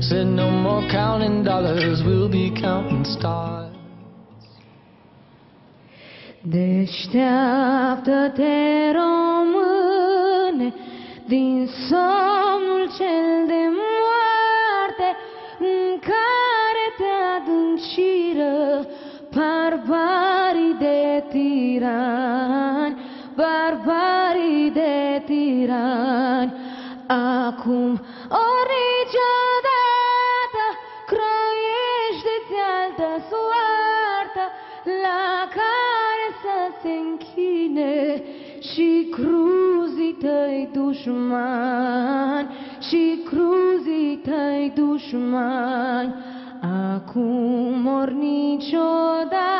Said no more counting dollars, we'll be counting stars. Deșteaptă-te, române, din somnul cel de moarte în care te adânciră barbarii de tirani, barbarii de tirani. Acum tăi dușmani, și cruzii tăi dușmani. Acum ori niciodată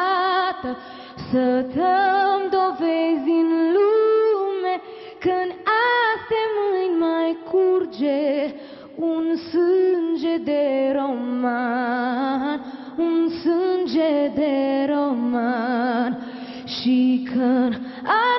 să dăm dovezi în lume când aste mâini mai curge un sânge de roman, un sânge de roman și când a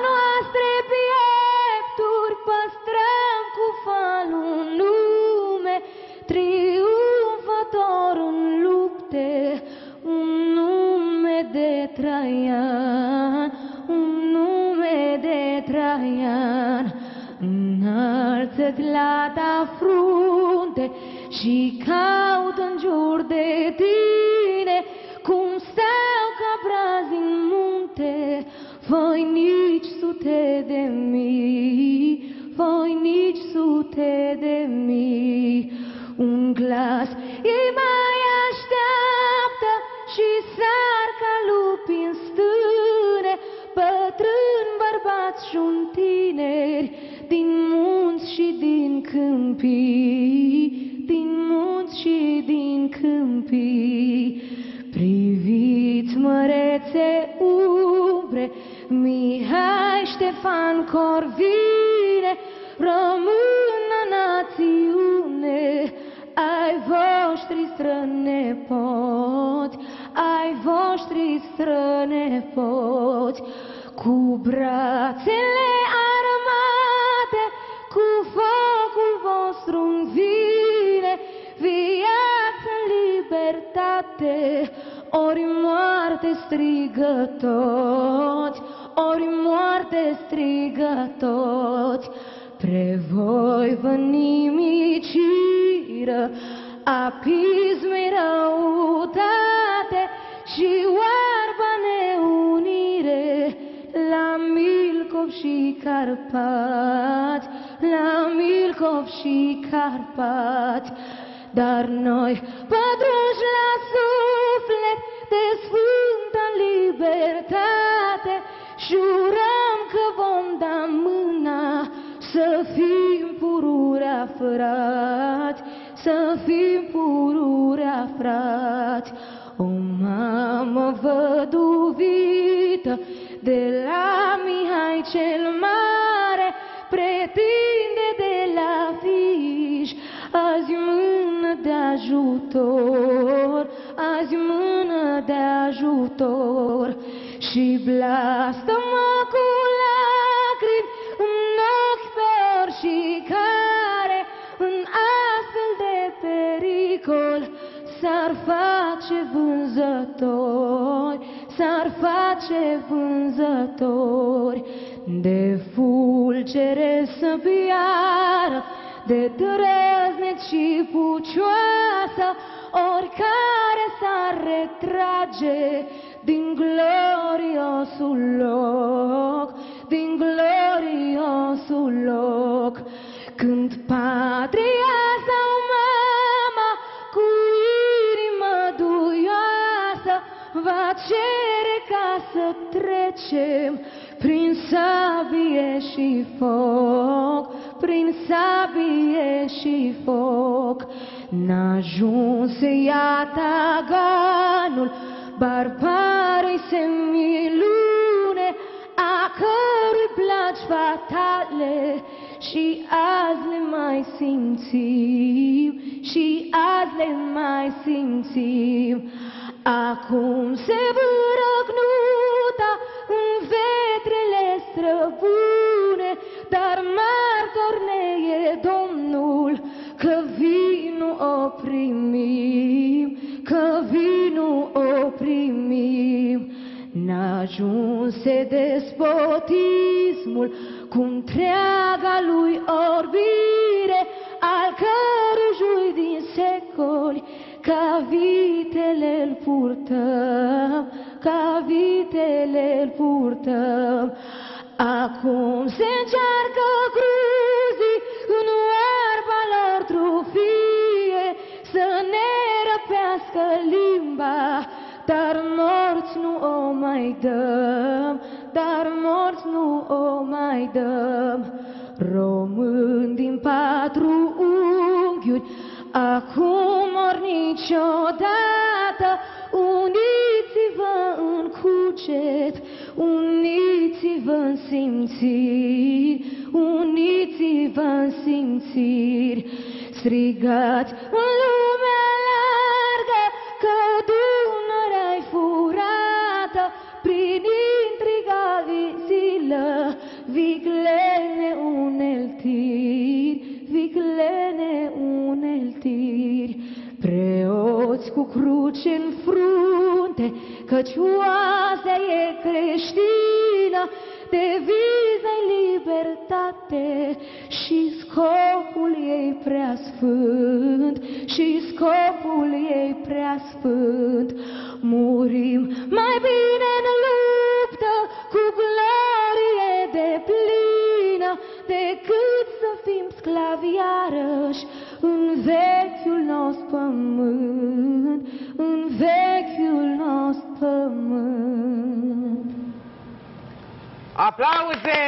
Traian, un nume de Traian. Înalță-ți la ta frunte și caută în jur de tine cum stau ca brazi în munte, voinici sute de mii, voinici sute de ai voștri strănepoți, cu brațele armate, cu focul vostru în vine, viață în libertate, ori moarte strigă toți, ori moarte strigă toți. Pre voi vă nimiciră apismei răutate și oarba neunire la Milcov și Carpați, la Milcov și Carpați. Dar noi, pătruși la suflet de sfântă libertate, jurăm că vom da mâna să fim pururea frați, să fim pururea frați. O mamă văduvită de la Mihai cel Mare, pretinde de la fiș, azi mână de ajutor, azi mână de ajutor și blastă-mă vânzători de fulgere să piară, de drăzneț și pucioasă, oricare s-ar retrage din gloriosul loc, din gloriosul loc, când patria va cere ca să trecem prin sabie și foc, prin sabie și foc. N-ajunse iată ganul, barbarii se milune, a cărui placi fatale și azi le mai simțim, și azi le mai simțim. Acum se vârăgnuta în vetrele străbune, dar martor ne e Domnul că vinul oprimim, că vinul oprimim. N-ajunse despotismul cu întreaga lui orbire ca vitele îl purtăm. Acum se încearcă cruzii în oarba lor trufie să ne răpească limba, dar morți nu o mai dăm, dar morți nu o mai dăm. Români din patru unghiuri, acum ori niciodată, uniți-vă în cuget, uniți-vă în simțiri, uniți-vă în simțiri, strigați în lumea largă că Dunărea-i furată prin intriga vizilă, viclene uneltiri, viclene uneltiri, preoți cu cruce în frunte, căci oasea e creștină, deviza libertate și scopul ei prea sfânt, și scopul ei prea sfânt. Murim mai bine în luptă cu glorie de plină, decât să fim sclavi iarăși în vechiul nostru pământ, în vechiul Aplauze!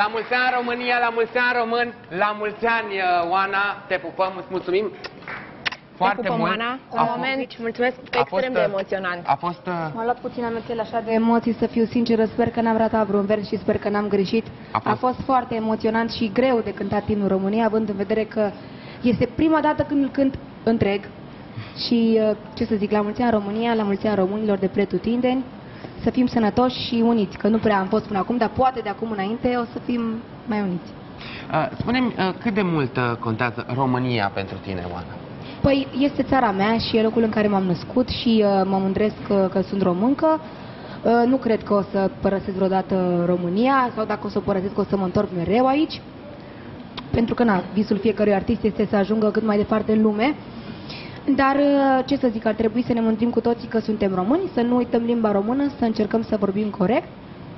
La mulți ani România, la mulți ani români, la mulți ani uh, Oana, te pupăm, îți mulțumim foarte pupăm, mult. Oana. A Un fost- moment, mulțumesc, a extrem de uh, emoționant. A fost... uh, M-a luat puțin amețel așa de emoții, să fiu sinceră. Sper că n-am ratat vreun vers și sper că n-am greșit. A A fost- fost, foarte emoționant și greu de cântat imnul României, având în vedere că este prima dată când îl cânt întreg. Și, uh, ce să zic, la mulți ani România, la mulți ani românilor de pretutindeni, să fim sănătoși și uniți, că nu prea am fost până acum, dar poate de acum înainte o să fim mai uniți. uh, Spune-mi uh, cât de mult uh, contează România pentru tine, Oana? Păi este țara mea și e locul în care m-am născut și uh, mă mândresc că, că sunt româncă. Uh, nu cred că o să părăsesc vreodată România sau dacă o să o părăsesc o să mă întorc mereu aici. Pentru că na, visul fiecărui artist este să ajungă cât mai departe în lume. Dar uh, ce să zic, ar trebui să ne mândrim cu toții că suntem români, să nu uităm limba română, să încercăm să vorbim corect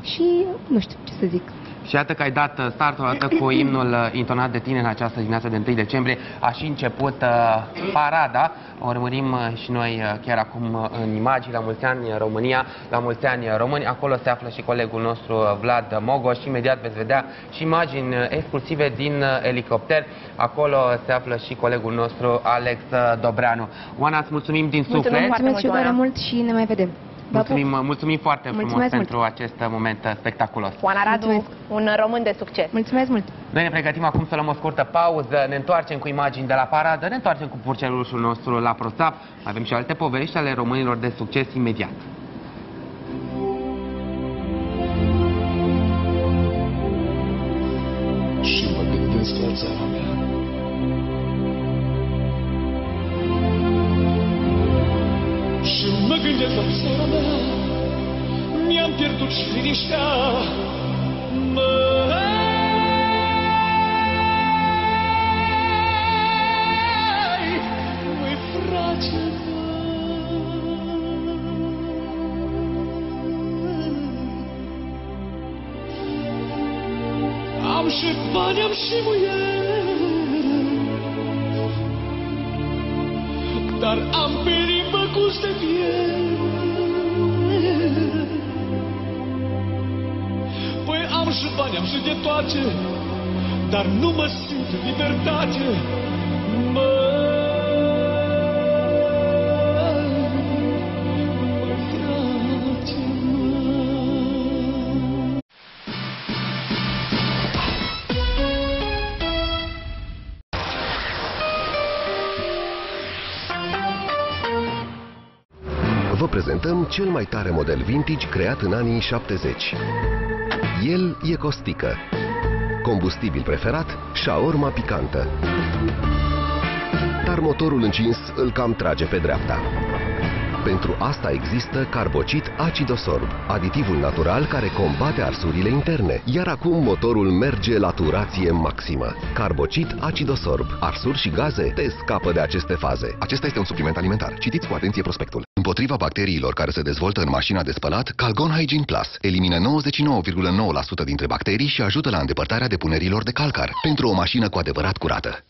și nu știu ce să zic. Și iată că ai dat uh, startul odată cu imnul uh, intonat de tine în această dimineață de 1 decembrie. A și început uh, parada. O urmărim uh, și noi uh, chiar acum uh, în imagini. La mulți ani uh, România, la mulți ani uh, români. Acolo se află și colegul nostru uh, Vlad Mogoș. Imediat veți vedea și imagini uh, exclusive din uh, elicopter. Acolo se află și colegul nostru Alex uh, Dobreanu. Oana, îți mulțumim din Mulțumim suflet. foarte Mulțumesc și eu mult, tare Oana. mult și ne mai vedem. Vă pup. Mulțumim, uh, mulțumim foarte frumos Mulțumesc mult. pentru acest uh, moment uh, spectaculos. Oana Radu, Mulțumesc. un român de succes. Mulțumesc mult! Noi ne pregătim acum să luăm o scurtă pauză, ne întoarcem cu imagini de la paradă, ne întoarcem cu purcelușul nostru la ProSap. Mai avem și alte povești ale românilor de succes imediat. Pierdut și liniștea. Măi, măi, frate, măi. Am și bani, am și muiere Dar am pe limbă gust de fier am și bani, am și de toate Dar nu mă simt în libertate. Măi, prezentăm cel mai tare model vintage creat în anii 70. El e costică. Combustibil preferat, șaorma picantă. Dar motorul încins îl cam trage pe dreapta. Pentru asta există carbocit acidosorb, aditivul natural care combate arsurile interne. Iar acum motorul merge la turație maximă. Carbocit acidosorb. Arsuri și gaze te scapă de aceste faze. Acesta este un supliment alimentar. Citiți cu atenție prospectul. Împotriva bacteriilor care se dezvoltă în mașina de spălat, Calgon Hygiene Plus elimină 99,9% dintre bacterii și ajută la îndepărtarea depunerilor de calcar pentru o mașină cu adevărat curată.